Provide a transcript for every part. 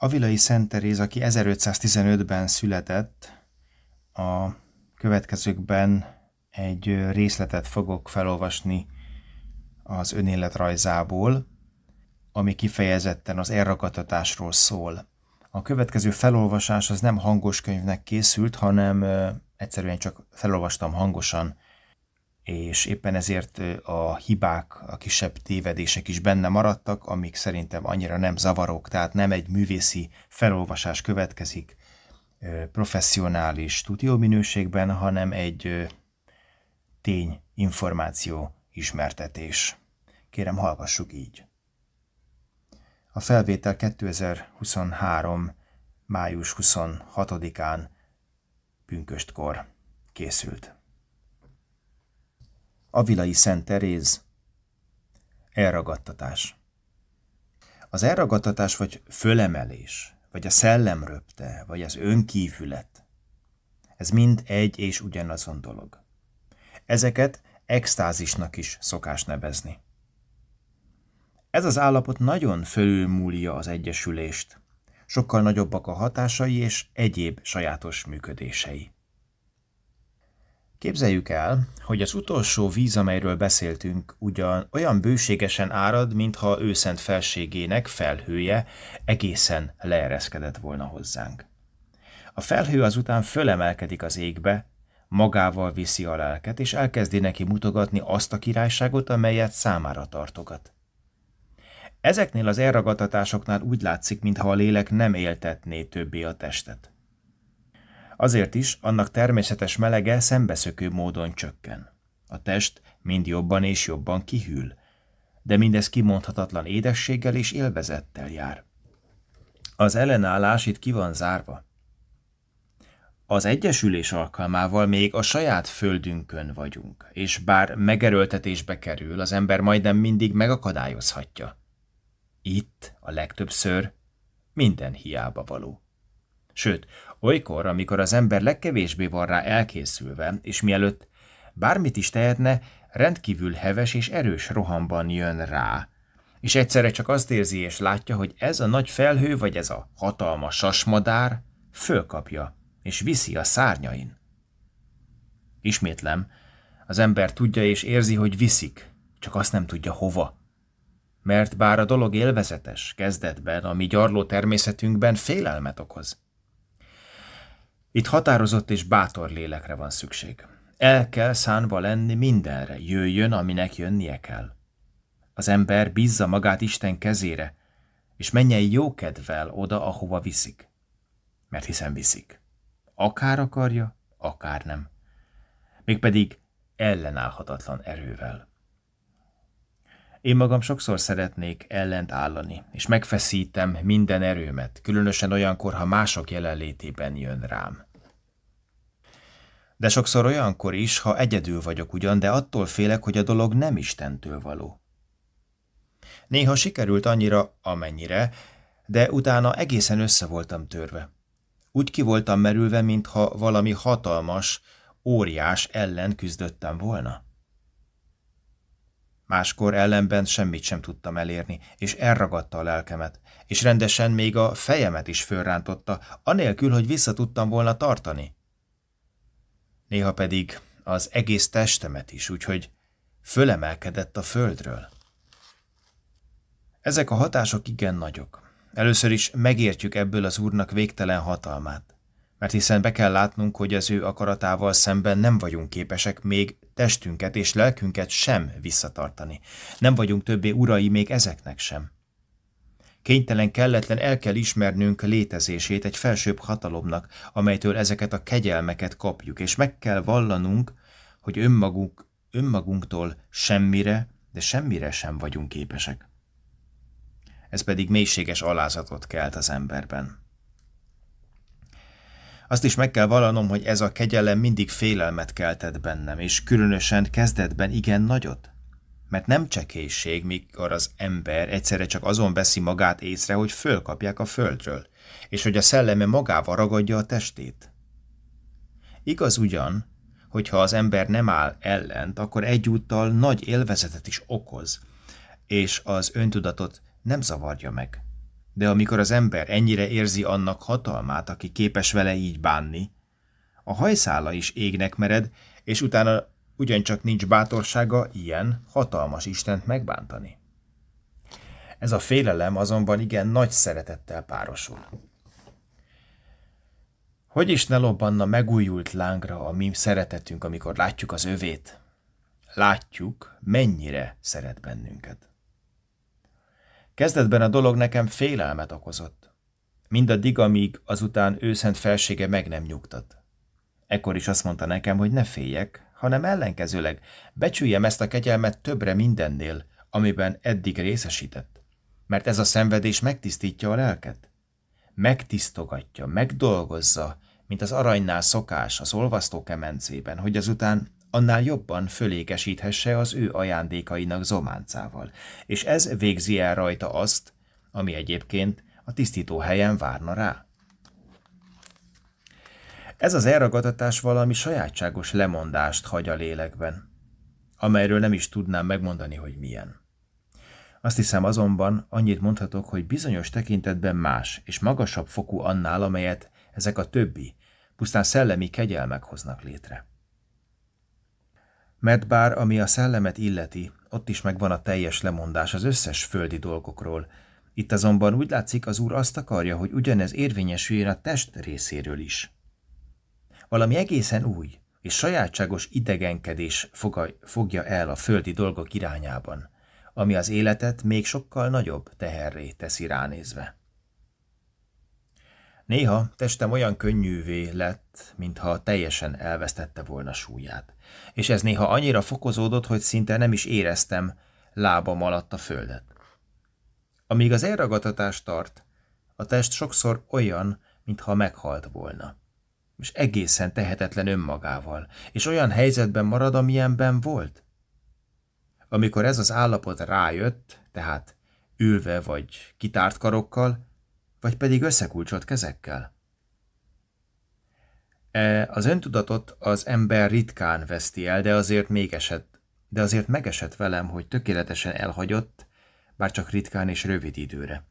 Avilai Szent Teréz, aki 1515-ben született, a következőkben egy részletet fogok felolvasni az önéletrajzából, ami kifejezetten az elragadtatásról szól. A következő felolvasás az nem hangos könyvnek készült, hanem egyszerűen csak felolvastam hangosan, és éppen ezért a hibák, a kisebb tévedések is benne maradtak, amik szerintem annyira nem zavarok, tehát nem egy művészi felolvasás következik professzionális stúdióminőségben, hanem egy tény, információ, ismertetés. Kérem, hallgassuk így. A felvétel 2023. május 26-án pünköstkor készült. Avilai Szent Teréz Elragadtatás Az elragadtatás vagy fölemelés, vagy a szellem röpte, vagy az önkívület, ez mind egy és ugyanazon dolog. Ezeket extázisnak is szokás nevezni. Ez az állapot nagyon fölülmúlja az egyesülést. Sokkal nagyobbak a hatásai és egyéb sajátos működései. Képzeljük el, hogy az utolsó víz, amelyről beszéltünk, ugyan olyan bőségesen árad, mintha őszent felségének felhője egészen leereszkedett volna hozzánk. A felhő azután fölemelkedik az égbe, magával viszi a lelket, és elkezdi neki mutogatni azt a királyságot, amelyet számára tartogat. Ezeknél az elragadtatásoknál úgy látszik, mintha a lélek nem éltetné többé a testet. Azért is annak természetes melege szembeszökő módon csökken. A test mind jobban és jobban kihűl, de mindez kimondhatatlan édességgel és élvezettel jár. Az ellenállás itt ki van zárva. Az egyesülés alkalmával még a saját földünkön vagyunk, és bár megerőltetésbe kerül, az ember majdnem mindig megakadályozhatja. Itt a legtöbbször minden hiába való. Sőt, olykor, amikor az ember legkevésbé van rá elkészülve, és mielőtt bármit is tehetne, rendkívül heves és erős rohamban jön rá, és egyszerre csak azt érzi és látja, hogy ez a nagy felhő, vagy ez a hatalmas sasmadár fölkapja, és viszi a szárnyain. Ismétlem, az ember tudja és érzi, hogy viszik, csak azt nem tudja hova mert bár a dolog élvezetes kezdetben, a mi gyarló természetünkben félelmet okoz. Itt határozott és bátor lélekre van szükség. El kell szánva lenni mindenre, jöjjön, aminek jönnie kell. Az ember bízza magát Isten kezére, és menjen jókedvel oda, ahova viszik. Mert hiszen viszik. Akár akarja, akár nem. Mégpedig ellenállhatatlan erővel. Én magam sokszor szeretnék ellent állani, és megfeszítem minden erőmet, különösen olyankor, ha mások jelenlétében jön rám. De sokszor olyankor is, ha egyedül vagyok ugyan, de attól félek, hogy a dolog nem Istentől való. Néha sikerült annyira, amennyire, de utána egészen össze voltam törve. Úgy ki voltam merülve, mintha valami hatalmas, óriás ellen küzdöttem volna. Máskor ellenben semmit sem tudtam elérni, és elragadta a lelkemet, és rendesen még a fejemet is fölrántotta, anélkül, hogy vissza tudtam volna tartani. Néha pedig az egész testemet is, úgyhogy fölemelkedett a földről. Ezek a hatások igen nagyok. Először is megértjük ebből az úrnak végtelen hatalmát mert hiszen be kell látnunk, hogy az ő akaratával szemben nem vagyunk képesek még testünket és lelkünket sem visszatartani. Nem vagyunk többé urai még ezeknek sem. Kénytelen kelletlen el kell ismernünk létezését egy felsőbb hatalomnak, amelytől ezeket a kegyelmeket kapjuk, és meg kell vallanunk, hogy önmagunk, önmagunktól semmire, de semmire sem vagyunk képesek. Ez pedig mélységes alázatot kelt az emberben. Azt is meg kell vallanom, hogy ez a kegyelem mindig félelmet keltett bennem, és különösen kezdetben igen nagyot. Mert nem csekélység, mikor az ember egyszerre csak azon veszi magát észre, hogy fölkapják a földről, és hogy a szelleme magával ragadja a testét. Igaz ugyan, hogyha az ember nem áll ellent, akkor egyúttal nagy élvezetet is okoz, és az öntudatot nem zavarja meg De amikor az ember ennyire érzi annak hatalmát, aki képes vele így bánni, a hajszála is égnek mered, és utána ugyancsak nincs bátorsága ilyen hatalmas Istent megbántani. Ez a félelem azonban igen nagy szeretettel párosul. Hogy is ne lobbanna megújult lángra a mi szeretetünk, amikor látjuk az övét? Látjuk, mennyire szeret bennünket. Kezdetben a dolog nekem félelmet okozott. Mindaddig, amíg azután őszent felsége meg nem nyugtat. Ekkor is azt mondta nekem, hogy ne féljek, hanem ellenkezőleg becsüljem ezt a kegyelmet többre mindennél, amiben eddig részesített. Mert ez a szenvedés megtisztítja a lelket. Megtisztogatja, megdolgozza, mint az aranynál szokás az olvasztókemencében, hogy azután annál jobban fölékesíthesse az ő ajándékainak zománcával, és ez végzi el rajta azt, ami egyébként a tisztító helyen várna rá. Ez az elragadtatás valami sajátságos lemondást hagy a lélekben, amelyről nem is tudnám megmondani, hogy milyen. Azt hiszem azonban, annyit mondhatok, hogy bizonyos tekintetben más és magasabb fokú annál, amelyet ezek a többi, pusztán szellemi kegyelmek hoznak létre. Mert bár ami a szellemet illeti, ott is megvan a teljes lemondás az összes földi dolgokról, itt azonban úgy látszik, az Úr azt akarja, hogy ugyanez érvényesüljön a test részéről is. Valami egészen új és sajátságos idegenkedés fogja el a földi dolgok irányában, ami az életet még sokkal nagyobb teherré teszi ránézve. Néha testem olyan könnyűvé lett, mintha teljesen elvesztette volna súlyát, és ez néha annyira fokozódott, hogy szinte nem is éreztem lábam alatt a földet. Amíg az elragadtatás tart, a test sokszor olyan, mintha meghalt volna és egészen tehetetlen önmagával, és olyan helyzetben marad, amilyenben volt. Amikor ez az állapot rájött, tehát ülve vagy kitárt karokkal, vagy pedig összekulcsolt kezekkel. E, az öntudatot az ember ritkán veszti el, de azért még esett, de azért megesett velem, hogy tökéletesen elhagyott, bár csak ritkán és rövid időre.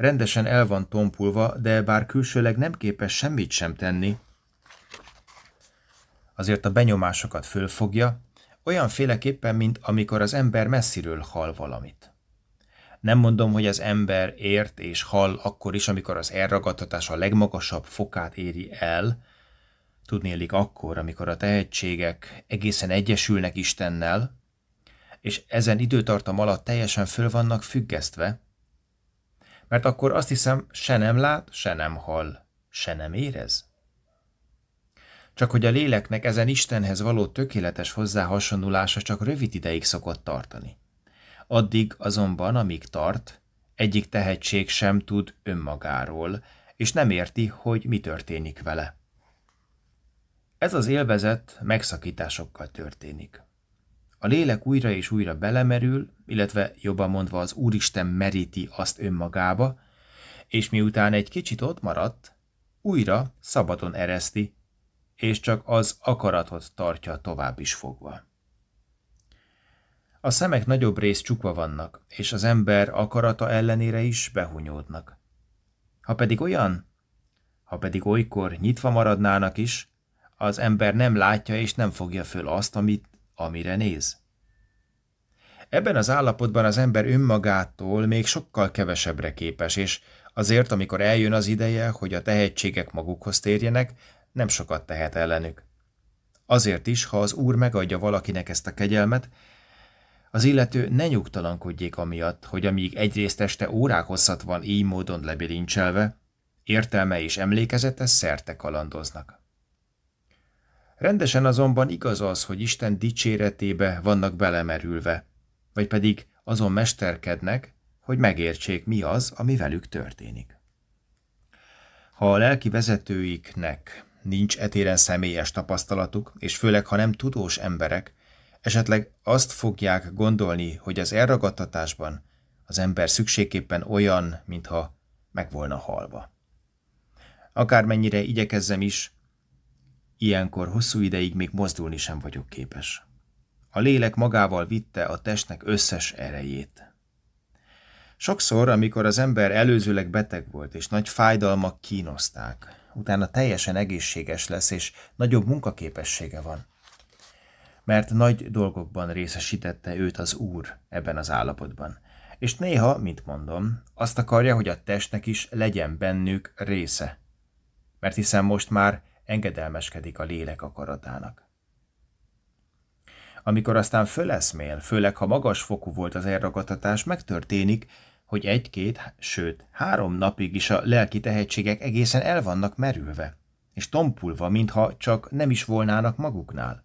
Rendesen el van tompulva, de bár külsőleg nem képes semmit sem tenni, azért a benyomásokat fölfogja, olyan féleképpen, mint amikor az ember messziről hall valamit. Nem mondom, hogy az ember ért és hall akkor is, amikor az elragadtatás a legmagasabb fokát éri el, tudnélik akkor, amikor a tehetségek egészen egyesülnek Istennel, és ezen időtartam alatt teljesen föl vannak függesztve, mert akkor azt hiszem, se nem lát, se nem hall, se nem érez. Csak hogy a léleknek ezen Istenhez való tökéletes hozzáhasonlulása csak rövid ideig szokott tartani. Addig azonban, amíg tart, egyik tehetség sem tud önmagáról, és nem érti, hogy mi történik vele. Ez az élvezet megszakításokkal történik. A lélek újra és újra belemerül, illetve jobban mondva az Úristen meríti azt önmagába, és miután egy kicsit ott maradt, újra szabadon ereszti, és csak az akaratot tartja tovább is fogva. A szemek nagyobb rész csukva vannak, és az ember akarata ellenére is behunyódnak. Ha pedig olyan, ha pedig olykor nyitva maradnának is, az ember nem látja és nem fogja föl azt, amit, amire néz. Ebben az állapotban az ember önmagától még sokkal kevesebbre képes, és azért, amikor eljön az ideje, hogy a tehetségek magukhoz térjenek, nem sokat tehet ellenük. Azért is, ha az Úr megadja valakinek ezt a kegyelmet, az illető ne nyugtalankodjék amiatt, hogy amíg egyrészt este órák hosszat van így módon lebirincselve, értelme és emlékezete szerte kalandoznak. Rendesen azonban igaz az, hogy Isten dicséretébe vannak belemerülve, vagy pedig azon mesterkednek, hogy megértsék, mi az, ami velük történik. Ha a lelki vezetőiknek nincs etéren személyes tapasztalatuk, és főleg, ha nem tudós emberek, esetleg azt fogják gondolni, hogy az elragadtatásban az ember szükségképpen olyan, mintha meg volna halva. Akármennyire igyekezzem is, ilyenkor hosszú ideig még mozdulni sem vagyok képes. A lélek magával vitte a testnek összes erejét. Sokszor, amikor az ember előzőleg beteg volt, és nagy fájdalmak kínozták, utána teljesen egészséges lesz, és nagyobb munkaképessége van. Mert nagy dolgokban részesítette őt az Úr ebben az állapotban. És néha, mint mondom, azt akarja, hogy a testnek is legyen bennük része. Mert hiszen most már engedelmeskedik a lélek akaratának. Amikor aztán föleszmél, főleg ha magas fokú volt az elragadtatás, megtörténik, hogy egy-két, sőt három napig is a lelki tehetségek egészen el vannak merülve, és tompulva, mintha csak nem is volnának maguknál.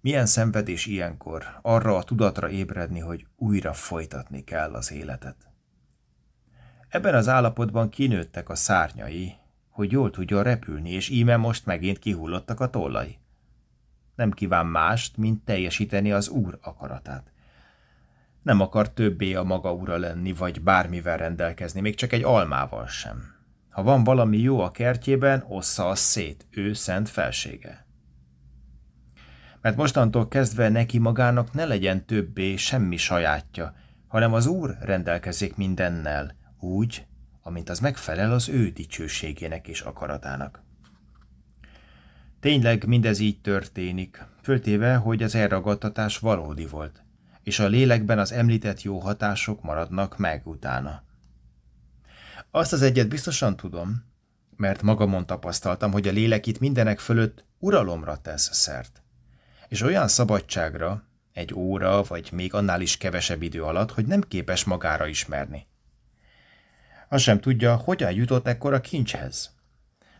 Milyen szenvedés ilyenkor arra a tudatra ébredni, hogy újra folytatni kell az életet. Ebben az állapotban kinőttek a szárnyai, hogy jól tudjon repülni, és íme most megint kihullottak a tollai. Nem kíván mást, mint teljesíteni az Úr akaratát. Nem akar többé a maga ura lenni, vagy bármivel rendelkezni, még csak egy almával sem. Ha van valami jó a kertjében, ossza az szét, ő szent felsége. Mert mostantól kezdve neki magának ne legyen többé semmi sajátja, hanem az Úr rendelkezik mindennel, úgy, amint az megfelel az ő dicsőségének és akaratának. Tényleg mindez így történik, föltéve, hogy az elragadtatás valódi volt és a lélekben az említett jó hatások maradnak meg utána. Azt az egyet biztosan tudom, mert magamon tapasztaltam, hogy a lélek itt mindenek fölött uralomra tesz szert. És olyan szabadságra, egy óra vagy még annál is kevesebb idő alatt, hogy nem képes magára ismerni. Azt sem tudja, hogyan jutott ekkora kincshez,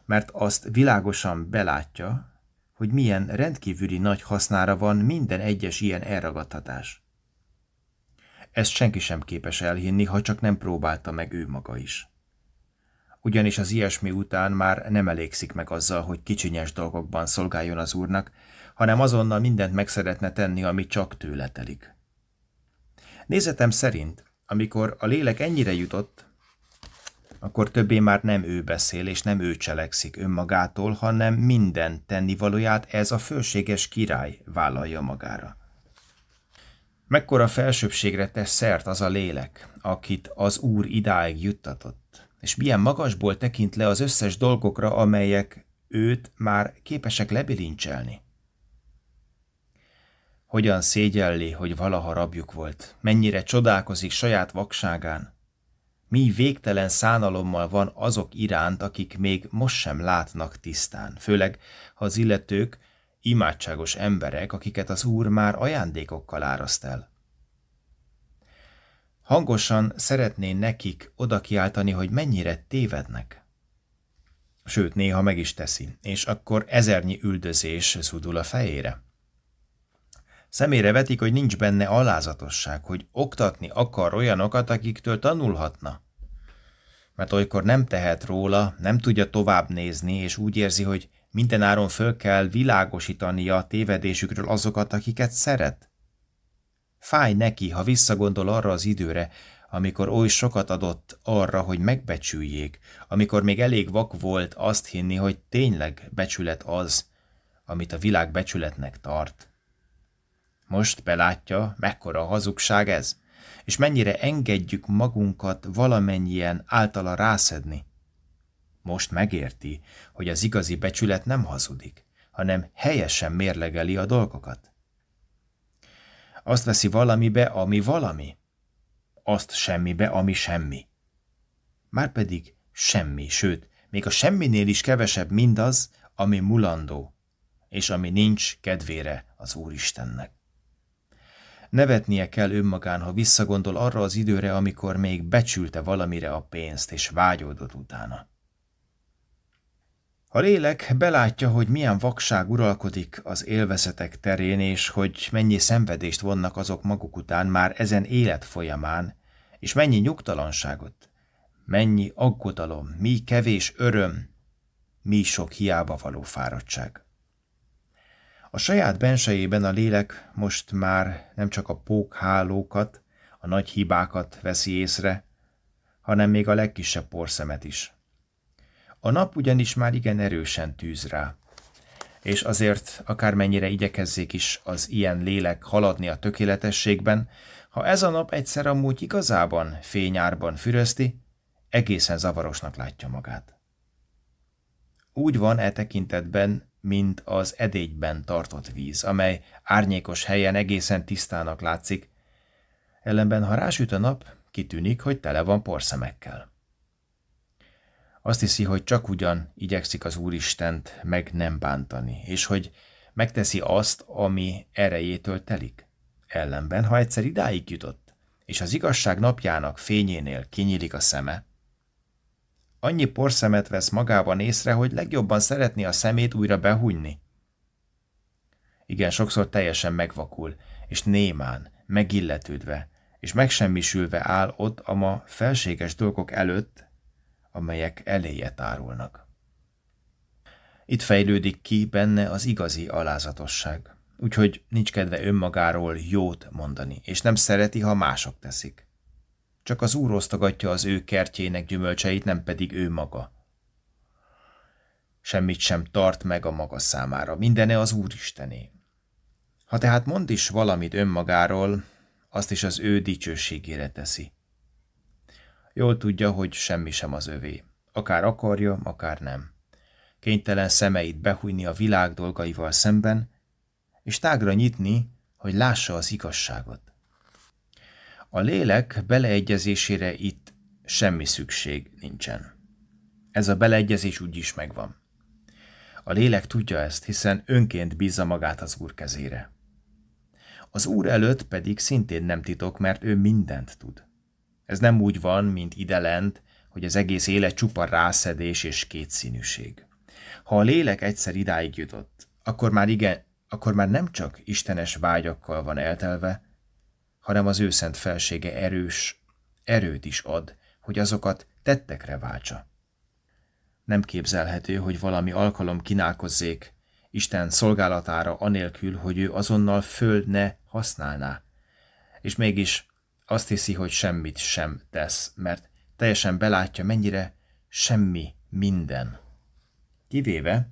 mert azt világosan belátja, hogy milyen rendkívüli nagy hasznára van minden egyes ilyen elragadtatás. Ezt senki sem képes elhinni, ha csak nem próbálta meg ő maga is. Ugyanis az ilyesmi után már nem elégszik meg azzal, hogy kicsinyes dolgokban szolgáljon az úrnak, hanem azonnal mindent meg szeretne tenni, ami csak tőle telik. Nézetem szerint, amikor a lélek ennyire jutott, akkor többé már nem ő beszél, és nem ő cselekszik önmagától, hanem minden tennivalóját ez a fölséges király vállalja magára. Mekkora felsőbségre tesz szert az a lélek, akit az Úr idáig juttatott, és milyen magasból tekint le az összes dolgokra, amelyek őt már képesek lebilincselni. Hogyan szégyelli, hogy valaha rabjuk volt, mennyire csodálkozik saját vakságán, mi végtelen szánalommal van azok iránt, akik még most sem látnak tisztán, főleg ha az illetők imádságos emberek, akiket az Úr már ajándékokkal áraszt el. Hangosan szeretné nekik oda kiáltani, hogy mennyire tévednek. Sőt, néha meg is teszi, és akkor ezernyi üldözés szudul a fejére. Szemére vetik, hogy nincs benne alázatosság, hogy oktatni akar olyanokat, akiktől tanulhatna. Mert olykor nem tehet róla, nem tudja tovább nézni, és úgy érzi, hogy mindenáron föl kell világosítania a tévedésükről azokat, akiket szeret. Fáj neki, ha visszagondol arra az időre, amikor oly sokat adott arra, hogy megbecsüljék, amikor még elég vak volt azt hinni, hogy tényleg becsület az, amit a világ becsületnek tart. Most belátja, mekkora hazugság ez, és mennyire engedjük magunkat valamennyien általa rászedni. Most megérti, hogy az igazi becsület nem hazudik, hanem helyesen mérlegeli a dolgokat. Azt veszi valamibe, ami valami. Azt semmibe, ami semmi. Márpedig semmi, sőt, még a semminél is kevesebb mindaz, ami mulandó, és ami nincs kedvére az Úristennek. Nevetnie kell önmagán, ha visszagondol arra az időre, amikor még becsülte valamire a pénzt, és vágyódott utána. A lélek belátja, hogy milyen vakság uralkodik az élvezetek terén, és hogy mennyi szenvedést vonnak azok maguk után már ezen élet folyamán, és mennyi nyugtalanságot, mennyi aggodalom, mi kevés öröm, mi sok hiába való fáradtság. A saját bensejében a lélek most már nem csak a pókhálókat, a nagy hibákat veszi észre, hanem még a legkisebb porszemet is. A nap ugyanis már igen erősen tűz rá, és azért akármennyire igyekezzék is az ilyen lélek haladni a tökéletességben, Ha ez a nap egyszer amúgy igazában fényárban fürözti, egészen zavarosnak látja magát. Úgy van e tekintetben, mint az edégyben tartott víz, amely árnyékos helyen egészen tisztának látszik, ellenben ha rásüt a nap, kitűnik, hogy tele van porszemekkel. Azt hiszi, hogy csak ugyan igyekszik az Úristent meg nem bántani, és hogy megteszi azt, ami erejétől telik. Ellenben, ha egyszer idáig jutott, és az igazság napjának fényénél kinyílik a szeme, annyi porszemet vesz magában észre, hogy legjobban szeretné a szemét újra behújni. Igen, sokszor teljesen megvakul, és némán, megilletődve, és megsemmisülve áll ott a ma felséges dolgok előtt, amelyek eléje tárulnak. Itt fejlődik ki benne az igazi alázatosság, úgyhogy nincs kedve önmagáról jót mondani, és nem szereti, ha mások teszik. Csak az úr osztogatja az ő kertjének gyümölcseit, nem pedig ő maga. Semmit sem tart meg a maga számára, mindene az Úristené. Ha tehát mond is valamit önmagáról, azt is az ő dicsőségére teszi. Jól tudja, hogy semmi sem az övé. Akár akarja, akár nem. Kénytelen szemeit behújni a világ dolgaival szemben, és tágra nyitni, hogy lássa az igazságot. A lélek beleegyezésére itt semmi szükség nincsen. Ez a beleegyezés úgy is megvan. A lélek tudja ezt, hiszen önként bízza magát az Úr kezére. Az Úr előtt pedig szintén nem titok, mert ő mindent tud. Ez nem úgy van, mint lent, hogy az egész élet csupa rászedés és kétszínűség. Ha a lélek egyszer idáig jutott, akkor már igen, akkor már nem csak istenes vágyakkal van eltelve, hanem az ő szent felsége erős, erőt is ad, hogy azokat tettekre váltsa. Nem képzelhető, hogy valami alkalom kínálkozzék Isten szolgálatára anélkül, hogy ő azonnal föl ne használná. És mégis azt hiszi, hogy semmit sem tesz, mert teljesen belátja, mennyire semmi minden. Kivéve,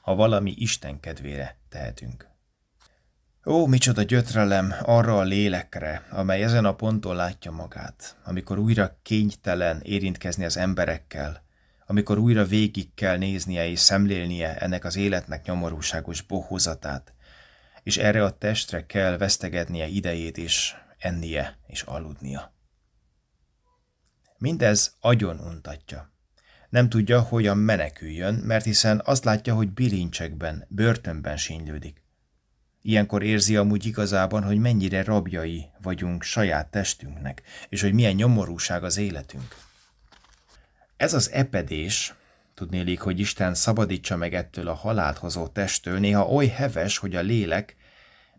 ha valami Isten kedvére tehetünk. Ó, micsoda gyötrelem arra a lélekre, amely ezen a ponton látja magát, amikor újra kénytelen érintkezni az emberekkel, amikor újra végig kell néznie és szemlélnie ennek az életnek nyomorúságos bohózatát, és erre a testre kell vesztegednie idejét is, ennie és aludnia. Mindez agyon untatja. Nem tudja, hogyan meneküljön, mert hiszen azt látja, hogy bilincsekben, börtönben sínylődik. Ilyenkor érzi amúgy igazában, hogy mennyire rabjai vagyunk saját testünknek, és hogy milyen nyomorúság az életünk. Ez az epedés, tudnélik, hogy Isten szabadítsa meg ettől a halált hozó testtől, néha oly heves, hogy a lélek,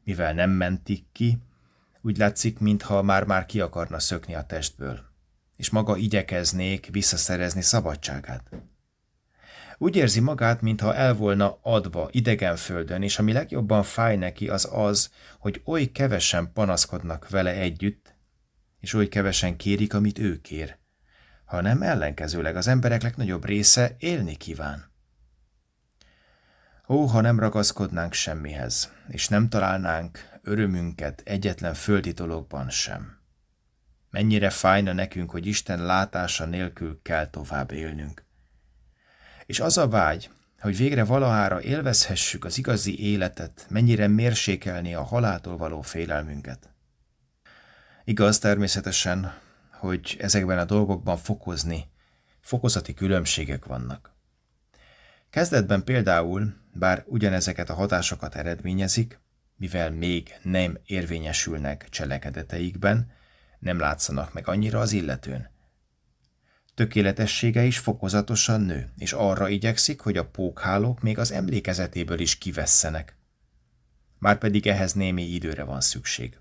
mivel nem mentik ki, úgy látszik, mintha már-már ki akarna szökni a testből, és maga igyekeznék visszaszerezni szabadságát. Úgy érzi magát, mintha el volna adva idegen földön, és ami legjobban fáj neki az az, hogy oly kevesen panaszkodnak vele együtt, és oly kevesen kérik, amit ő kér, hanem ellenkezőleg az emberek legnagyobb része élni kíván. Ó, ha nem ragaszkodnánk semmihez, és nem találnánk örömünket egyetlen földi dologban sem. Mennyire fájna nekünk, hogy Isten látása nélkül kell tovább élnünk. És az a vágy, hogy végre valahára élvezhessük az igazi életet, mennyire mérsékelni a haláltól való félelmünket. Igaz természetesen, hogy ezekben a dolgokban fokozni, fokozati különbségek vannak. Kezdetben például, bár ugyanezeket a hatásokat eredményezik, mivel még nem érvényesülnek cselekedeteikben, nem látszanak meg annyira az illetőn. Tökéletessége is fokozatosan nő, és arra igyekszik, hogy a pókhálók még az emlékezetéből is kivesszenek. Márpedig ehhez némi időre van szükség.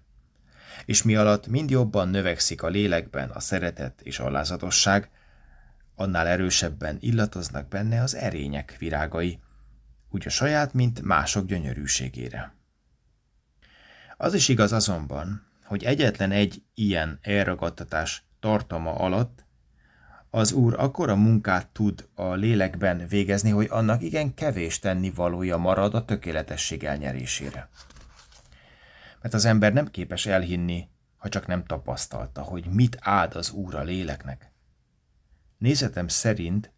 És mi alatt mind jobban növekszik a lélekben a szeretet és alázatosság, annál erősebben illatoznak benne az erények virágai, úgy a saját, mint mások gyönyörűségére. Az is igaz azonban, hogy egyetlen egy ilyen elragadtatás tartama alatt az Úr akkora munkát tud a lélekben végezni, hogy annak igen kevés tenni valója marad a tökéletesség elnyerésére. mert az ember nem képes elhinni, ha csak nem tapasztalta, hogy mit áld az Úr a léleknek. Nézetem szerint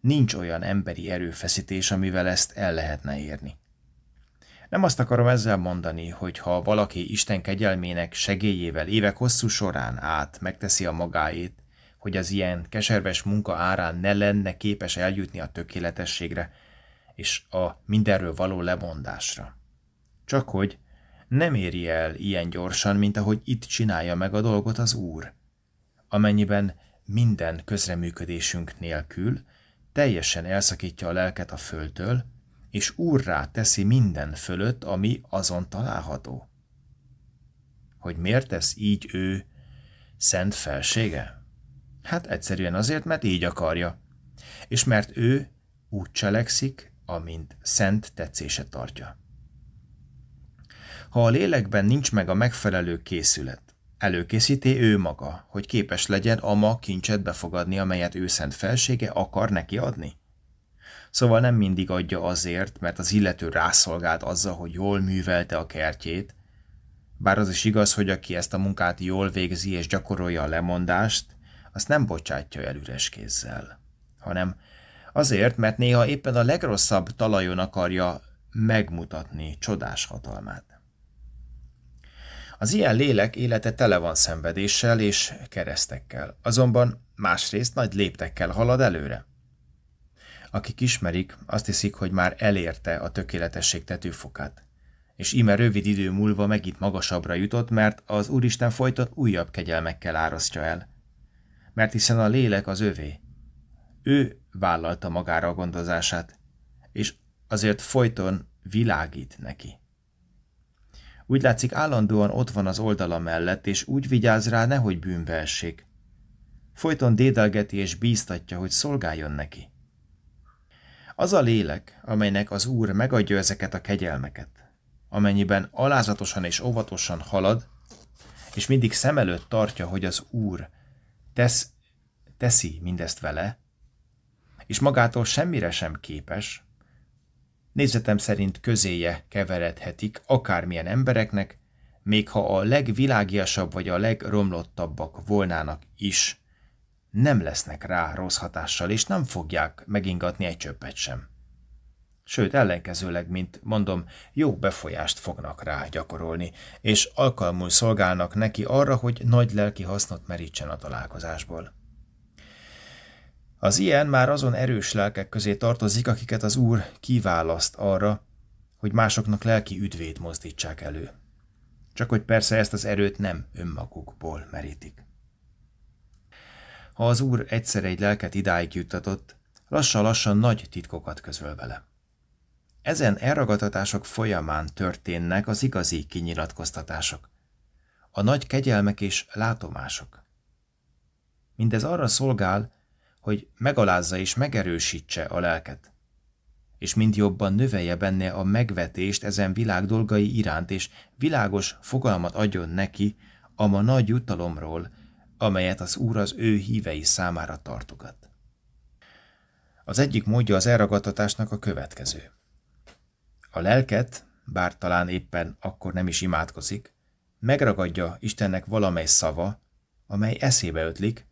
nincs olyan emberi erőfeszítés, amivel ezt el lehetne érni. Nem azt akarom ezzel mondani, hogy ha valaki Isten kegyelmének segélyével évek hosszú során át megteszi a magáét, hogy az ilyen keserves munka árán ne lenne képes eljutni a tökéletességre és a mindenről való lemondásra. Csak hogy nem éri el ilyen gyorsan, mint ahogy itt csinálja meg a dolgot az Úr, amennyiben minden közreműködésünk nélkül teljesen elszakítja a lelket a földtől, és úrrá teszi minden fölött, ami azon található. Hogy miért tesz így ő szent felsége? Hát egyszerűen azért, mert így akarja, és mert ő úgy cselekszik, amint szent tetszése tartja. Ha a lélekben nincs meg a megfelelő készület, előkészíti ő maga, hogy képes legyen a ma kincset befogadni, amelyet ő szent felsége akar neki adni? Szóval nem mindig adja azért, mert az illető rászolgált azzal, hogy jól művelte a kertjét, bár az is igaz, hogy aki ezt a munkát jól végzi és gyakorolja a lemondást, azt nem bocsátja el üres kézzel, hanem azért, mert néha éppen a legrosszabb talajon akarja megmutatni csodás hatalmát. Az ilyen lélek élete tele van szenvedéssel és keresztekkel, azonban másrészt nagy léptekkel halad előre. Akik ismerik, azt hiszik, hogy már elérte a tökéletesség tetőfokát. És ime rövid idő múlva megint magasabbra jutott, mert az Úristen folyton újabb kegyelmekkel árasztja el. Mert hiszen a lélek az övé. Ő vállalta magára a gondozását, és azért folyton világít neki. Úgy látszik állandóan ott van az oldala mellett, és úgy vigyáz rá, nehogy bűnbe essék. Folyton dédelgeti és bíztatja, hogy szolgáljon neki. Az a lélek, amelynek az Úr megadja ezeket a kegyelmeket, amennyiben alázatosan és óvatosan halad, és mindig szem előtt tartja, hogy az Úr tesz, teszi mindezt vele, és magától semmire sem képes, nézetem szerint közéje keveredhetik akármilyen embereknek, még ha a legvilágiasabb vagy a legromlottabbak volnának is, nem lesznek rá rossz hatással, és nem fogják megingatni egy csöppet sem. Sőt, ellenkezőleg, mint mondom, jó befolyást fognak rá gyakorolni, és alkalmul szolgálnak neki arra, hogy nagy lelki hasznot merítsen a találkozásból. Az ilyen már azon erős lelkek közé tartozik, akiket az Úr kiválaszt arra, hogy másoknak lelki üdvét mozdítsák elő. Csak hogy persze ezt az erőt nem önmagukból merítik. Ha az Úr egyszer egy lelket idáig juttatott, lassan-lassan nagy titkokat közöl vele. Ezen elragadtatások folyamán történnek az igazi kinyilatkoztatások, a nagy kegyelmek és látomások. Mindez arra szolgál, hogy megalázza és megerősítse a lelket, és mind jobban növelje benne a megvetést ezen világ dolgai iránt, és világos fogalmat adjon neki a ma nagy jutalomról, amelyet az Úr az ő hívei számára tartogat. Az egyik módja az elragadtatásnak a következő. A lelket, bár talán éppen akkor nem is imádkozik, megragadja Istennek valamely szava, amely eszébe ötlik,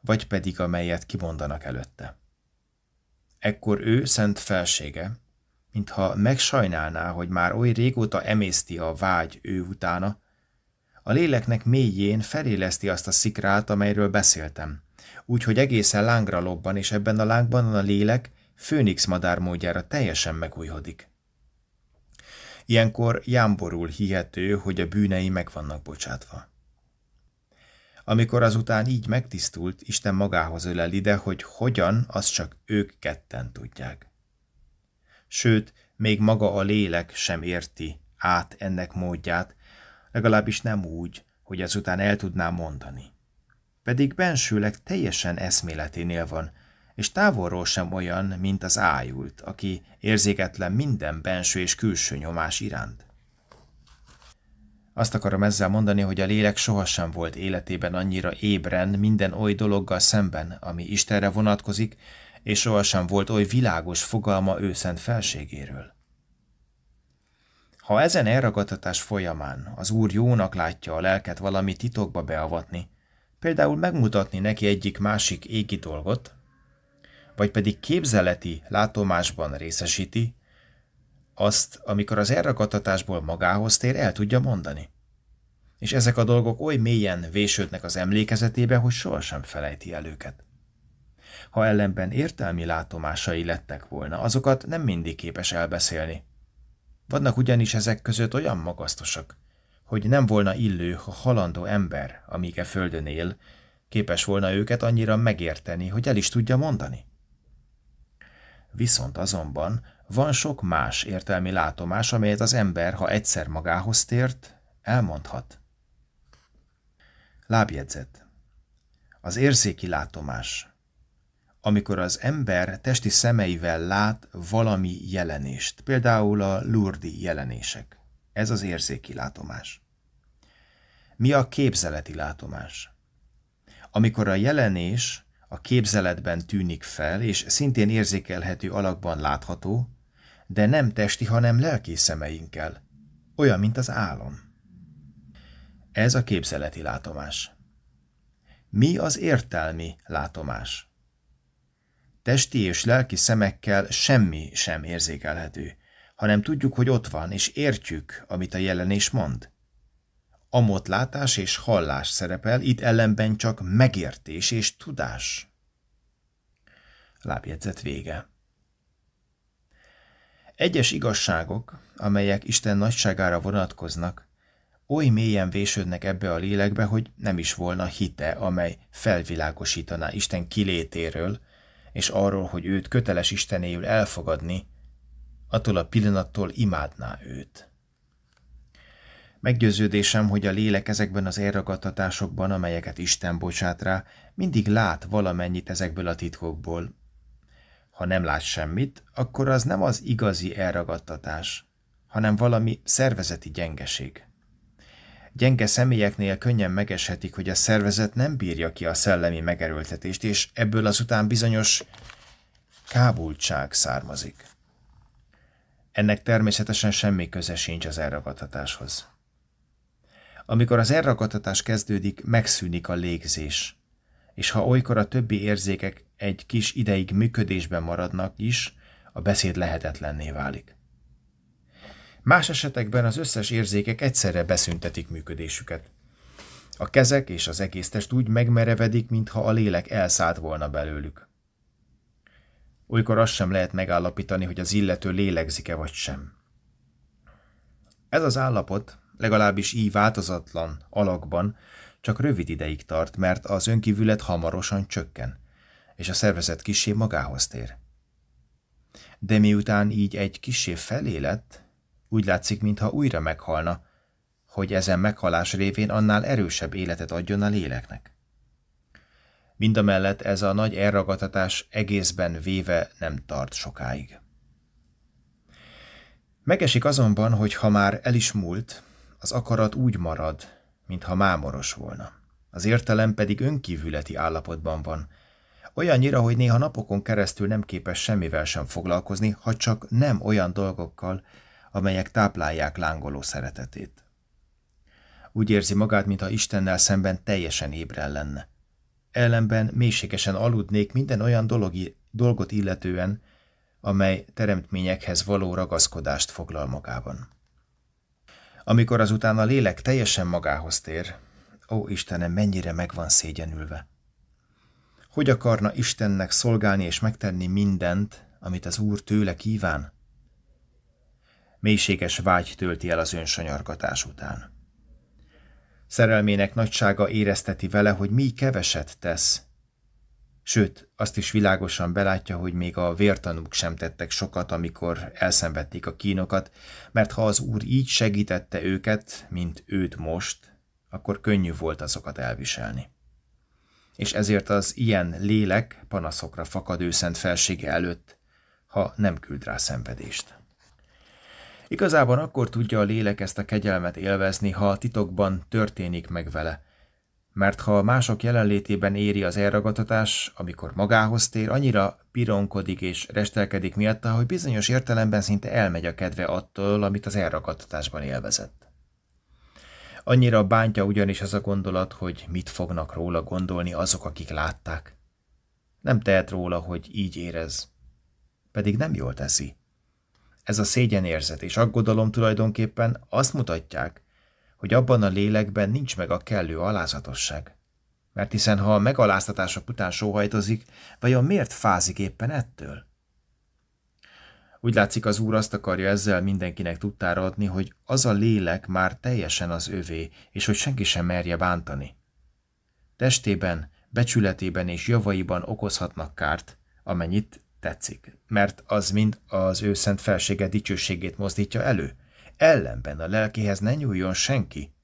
vagy pedig amelyet kimondanak előtte. Ekkor ő szent felsége, mintha megsajnálná, hogy már oly régóta emészti a vágy ő utána, a léleknek mélyén feléleszti azt a szikrát, amelyről beszéltem, úgyhogy egészen lángra lobban, és ebben a lángban a lélek főnix madár módjára teljesen megújhodik. Ilyenkor jámborul hihető, hogy a bűnei meg vannak bocsátva. Amikor azután így megtisztult, Isten magához ölel ide, hogy hogyan, azt csak ők ketten tudják. Sőt, még maga a lélek sem érti át ennek módját, legalábbis nem úgy, hogy ezután el tudná mondani. Pedig bensőleg teljesen eszméleténél van, és távolról sem olyan, mint az ájult, aki érzéketlen minden benső és külső nyomás iránt. Azt akarom ezzel mondani, hogy a lélek sohasem volt életében annyira ébren minden oly dologgal szemben, ami Istenre vonatkozik, és sohasem volt oly világos fogalma ő szent felségéről. Ha ezen elragadtatás folyamán az úr jónak látja a lelket valami titokba beavatni, például megmutatni neki egyik másik égi dolgot, vagy pedig képzeleti látomásban részesíti, azt, amikor az elragadtatásból magához tér, el tudja mondani. És ezek a dolgok oly mélyen vésődnek az emlékezetébe, hogy sohasem felejti el őket. Ha ellenben értelmi látomásai lettek volna, azokat nem mindig képes elbeszélni. Vannak ugyanis ezek között olyan magasztosak, hogy nem volna illő, ha halandó ember, amíg e földön él, képes volna őket annyira megérteni, hogy el is tudja mondani. Viszont azonban van sok más értelmi látomás, amelyet az ember, ha egyszer magához tért, elmondhat. Lábjegyzet. Az érzéki látomás. Amikor az ember testi szemeivel lát valami jelenést, például a lurdi jelenések. Ez az érzéki látomás. Mi a képzeleti látomás? Amikor a jelenés a képzeletben tűnik fel, és szintén érzékelhető alakban látható, de nem testi, hanem lelki szemeinkkel, olyan, mint az álom. Ez a képzeleti látomás. Mi az értelmi látomás? Testi és lelki szemekkel semmi sem érzékelhető, hanem tudjuk, hogy ott van, és értjük, amit a jelenés mond. Amott látás és hallás szerepel, itt ellenben csak megértés és tudás. Lábjegyzet vége. Egyes igazságok, amelyek Isten nagyságára vonatkoznak, oly mélyen vésődnek ebbe a lélekbe, hogy nem is volna hite, amely felvilágosítaná Isten kilétéről, és arról, hogy őt köteles Istenéül elfogadni, attól a pillanattól imádná őt. Meggyőződésem, hogy a lélek ezekben az elragadtatásokban, amelyeket Isten bocsát rá, mindig lát valamennyit ezekből a titkokból. Ha nem lát semmit, akkor az nem az igazi elragadtatás, hanem valami szervezeti gyengeség. Gyenge személyeknél könnyen megeshetik, hogy a szervezet nem bírja ki a szellemi megerőltetést, és ebből azután bizonyos kábultság származik. Ennek természetesen semmi köze sincs az elragadtatáshoz. Amikor az elragadtatás kezdődik, megszűnik a légzés, és ha olykor a többi érzékek egy kis ideig működésben maradnak is, a beszéd lehetetlenné válik. Más esetekben az összes érzékek egyszerre beszüntetik működésüket. A kezek és az egész test úgy megmerevedik, mintha a lélek elszállt volna belőlük. Olykor azt sem lehet megállapítani, hogy az illető lélegzik-e vagy sem. Ez az állapot, legalábbis így változatlan alakban, csak rövid ideig tart, mert az önkívület hamarosan csökken, és a szervezet kisé magához tér. De miután így egy kisé felé lett, úgy látszik, mintha újra meghalna, hogy ezen meghalás révén annál erősebb életet adjon a léleknek. Mindamellett ez a nagy elragadtatás egészben véve nem tart sokáig. Megesik azonban, hogy ha már el is múlt, az akarat úgy marad, mintha mámoros volna. Az értelem pedig önkívületi állapotban van, olyannyira, hogy néha napokon keresztül nem képes semmivel sem foglalkozni, ha csak nem olyan dolgokkal, amelyek táplálják lángoló szeretetét. Úgy érzi magát, mintha Istennel szemben teljesen ébren lenne. Ellenben mélységesen aludnék minden olyan dologi, dolgot illetően, amely teremtményekhez való ragaszkodást foglal magában. Amikor azután a lélek teljesen magához tér, ó Istenem, mennyire meg van szégyenülve. Hogy akarna Istennek szolgálni és megtenni mindent, amit az Úr tőle kíván? Mélységes vágy tölti el az önsanyargatás után. Szerelmének nagysága érezteti vele, hogy mi keveset tesz. Sőt, azt is világosan belátja, hogy még a vértanúk sem tettek sokat, amikor elszenvedték a kínokat, mert ha az úr így segítette őket, mint őt most, akkor könnyű volt azokat elviselni. És ezért az ilyen lélek panaszokra fakad ő felsége előtt, ha nem küld rá szenvedést. Igazában akkor tudja a lélek ezt a kegyelmet élvezni, ha a titokban történik meg vele, mert ha mások jelenlétében éri az elragadtatás, amikor magához tér, annyira pironkodik és restelkedik miatta, hogy bizonyos értelemben szinte elmegy a kedve attól, amit az elragadtatásban élvezett. Annyira bántja ugyanis az a gondolat, hogy mit fognak róla gondolni azok, akik látták. Nem tehet róla, hogy így érez. Pedig nem jól teszi. Ez a szégyenérzet és aggodalom tulajdonképpen azt mutatják, hogy abban a lélekben nincs meg a kellő alázatosság. Mert hiszen ha a megaláztatások után sóhajtozik, vajon miért fázik éppen ettől? Úgy látszik, az úr azt akarja ezzel mindenkinek tudtára adni, hogy az a lélek már teljesen az övé, és hogy senki sem merje bántani. Testében, becsületében és javaiban okozhatnak kárt, amennyit tetszik, mert az mind az ő szent felsége dicsőségét mozdítja elő. Ellenben a lelkéhez ne nyúljon senki.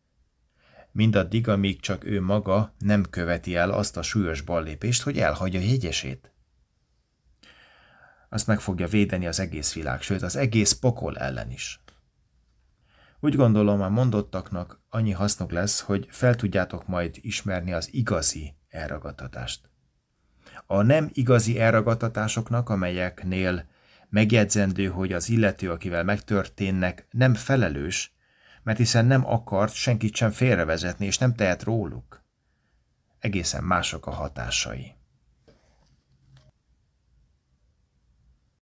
Mindaddig, amíg csak ő maga nem követi el azt a súlyos ballépést, hogy elhagyja jegyesét azt meg fogja védeni az egész világ, sőt az egész pokol ellen is. Úgy gondolom, a mondottaknak annyi hasznuk lesz, hogy fel tudjátok majd ismerni az igazi elragadtatást. A nem igazi elragadtatásoknak, amelyeknél megjegyzendő, hogy az illető, akivel megtörténnek, nem felelős, mert hiszen nem akart senkit sem félrevezetni, és nem tehet róluk. Egészen mások a hatásai.